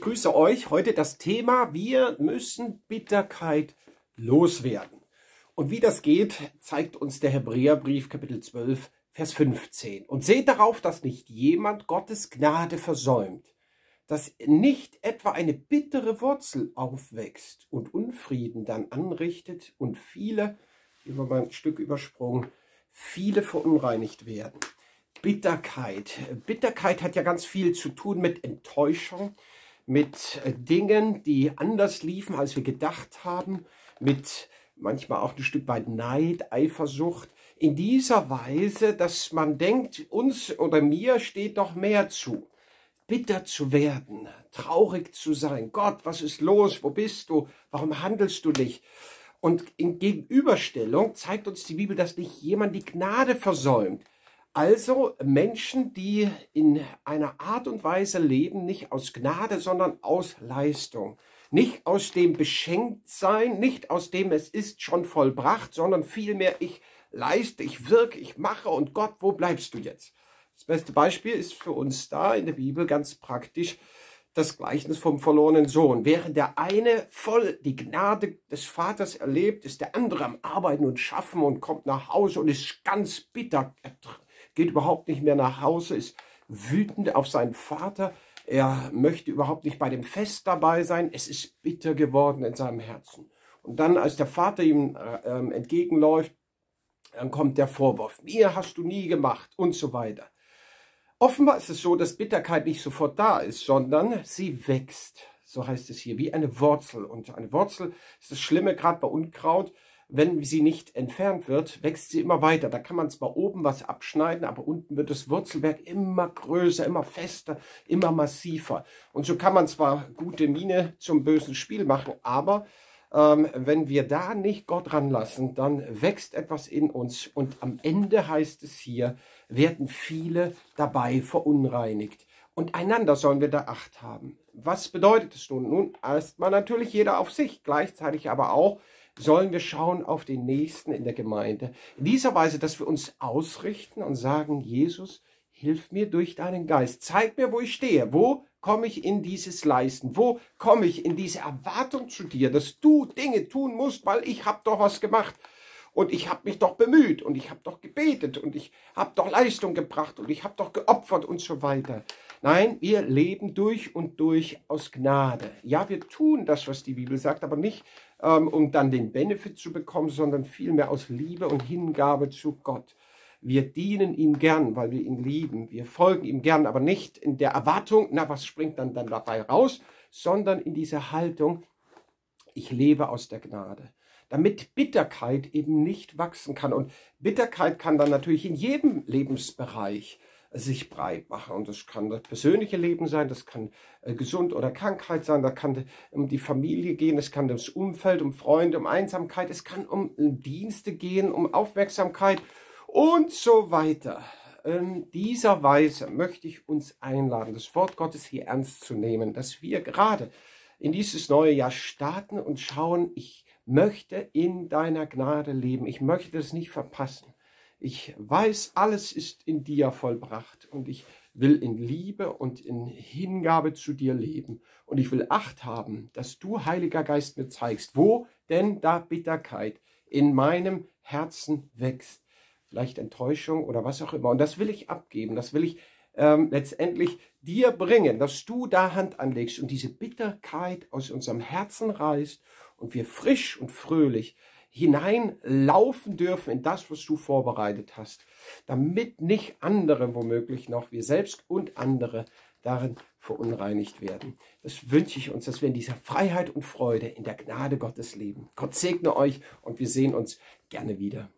grüße euch. Heute das Thema, wir müssen Bitterkeit loswerden. Und wie das geht, zeigt uns der Hebräerbrief Kapitel 12, Vers 15. Und seht darauf, dass nicht jemand Gottes Gnade versäumt, dass nicht etwa eine bittere Wurzel aufwächst und Unfrieden dann anrichtet und viele, hier mal ein Stück übersprungen, viele verunreinigt werden. Bitterkeit. Bitterkeit hat ja ganz viel zu tun mit Enttäuschung, mit äh, Dingen, die anders liefen, als wir gedacht haben, mit manchmal auch ein Stück weit Neid, Eifersucht. In dieser Weise, dass man denkt, uns oder mir steht doch mehr zu. Bitter zu werden, traurig zu sein. Gott, was ist los? Wo bist du? Warum handelst du nicht? Und in Gegenüberstellung zeigt uns die Bibel, dass nicht jemand die Gnade versäumt. Also Menschen, die in einer Art und Weise leben, nicht aus Gnade, sondern aus Leistung. Nicht aus dem Beschenktsein, nicht aus dem es ist schon vollbracht, sondern vielmehr ich leiste, ich wirke, ich mache und Gott, wo bleibst du jetzt? Das beste Beispiel ist für uns da in der Bibel ganz praktisch das Gleichnis vom verlorenen Sohn. Während der eine voll die Gnade des Vaters erlebt, ist der andere am Arbeiten und Schaffen und kommt nach Hause und ist ganz bitter geht überhaupt nicht mehr nach Hause, ist wütend auf seinen Vater. Er möchte überhaupt nicht bei dem Fest dabei sein. Es ist bitter geworden in seinem Herzen. Und dann, als der Vater ihm äh, ähm, entgegenläuft, dann kommt der Vorwurf, mir hast du nie gemacht und so weiter. Offenbar ist es so, dass Bitterkeit nicht sofort da ist, sondern sie wächst. So heißt es hier, wie eine Wurzel. Und eine Wurzel ist das Schlimme, gerade bei Unkraut wenn sie nicht entfernt wird, wächst sie immer weiter. Da kann man zwar oben was abschneiden, aber unten wird das Wurzelwerk immer größer, immer fester, immer massiver. Und so kann man zwar gute Miene zum bösen Spiel machen, aber ähm, wenn wir da nicht Gott ranlassen, dann wächst etwas in uns und am Ende heißt es hier, werden viele dabei verunreinigt. Und einander sollen wir da Acht haben. Was bedeutet es nun? Nun, erstmal natürlich jeder auf sich, gleichzeitig aber auch, sollen wir schauen auf den Nächsten in der Gemeinde. In dieser Weise, dass wir uns ausrichten und sagen, Jesus, hilf mir durch deinen Geist. Zeig mir, wo ich stehe. Wo komme ich in dieses Leisten? Wo komme ich in diese Erwartung zu dir, dass du Dinge tun musst, weil ich habe doch was gemacht und ich habe mich doch bemüht und ich habe doch gebetet und ich habe doch Leistung gebracht und ich habe doch geopfert und so weiter. Nein, wir leben durch und durch aus Gnade. Ja, wir tun das, was die Bibel sagt, aber nicht ähm, um dann den Benefit zu bekommen, sondern vielmehr aus Liebe und Hingabe zu Gott. Wir dienen ihm gern, weil wir ihn lieben. Wir folgen ihm gern, aber nicht in der Erwartung, na, was springt dann, dann dabei raus, sondern in dieser Haltung, ich lebe aus der Gnade. Damit Bitterkeit eben nicht wachsen kann. Und Bitterkeit kann dann natürlich in jedem Lebensbereich sich breit machen. Und das kann das persönliche Leben sein, das kann äh, Gesund oder Krankheit sein, da kann um die Familie gehen, es kann das Umfeld, um Freunde, um Einsamkeit, es kann um Dienste gehen, um Aufmerksamkeit und so weiter. In dieser Weise möchte ich uns einladen, das Wort Gottes hier ernst zu nehmen, dass wir gerade in dieses neue Jahr starten und schauen, ich möchte in deiner Gnade leben. Ich möchte es nicht verpassen. Ich weiß, alles ist in dir vollbracht und ich will in Liebe und in Hingabe zu dir leben. Und ich will Acht haben, dass du, Heiliger Geist, mir zeigst, wo denn da Bitterkeit in meinem Herzen wächst. Vielleicht Enttäuschung oder was auch immer. Und das will ich abgeben, das will ich ähm, letztendlich dir bringen, dass du da Hand anlegst und diese Bitterkeit aus unserem Herzen reißt und wir frisch und fröhlich hineinlaufen dürfen in das, was du vorbereitet hast, damit nicht andere womöglich noch, wir selbst und andere, darin verunreinigt werden. Das wünsche ich uns, dass wir in dieser Freiheit und Freude in der Gnade Gottes leben. Gott segne euch und wir sehen uns gerne wieder.